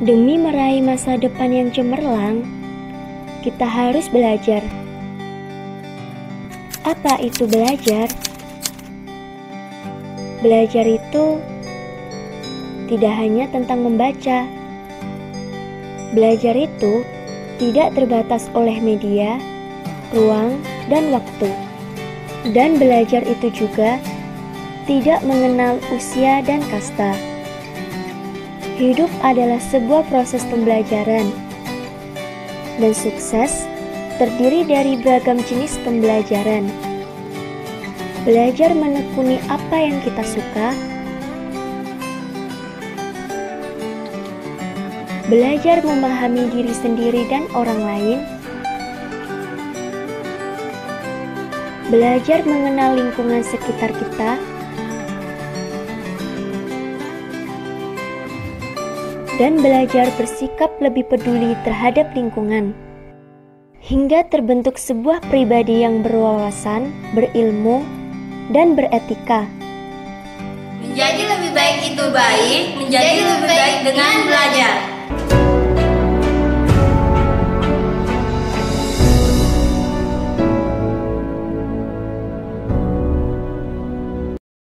Demi meraih masa depan yang cemerlang, kita harus belajar. Apa itu belajar? Belajar itu tidak hanya tentang membaca. Belajar itu tidak terbatas oleh media, ruang, dan waktu. Dan belajar itu juga tidak mengenal usia dan kasta. Hidup adalah sebuah proses pembelajaran, dan sukses terdiri dari beragam jenis pembelajaran. Belajar menekuni apa yang kita suka, belajar memahami diri sendiri dan orang lain, belajar mengenal lingkungan sekitar kita dan belajar bersikap lebih peduli terhadap lingkungan, hingga terbentuk sebuah pribadi yang berwawasan, berilmu, dan beretika. Menjadi lebih baik itu baik, menjadi lebih baik dengan belajar.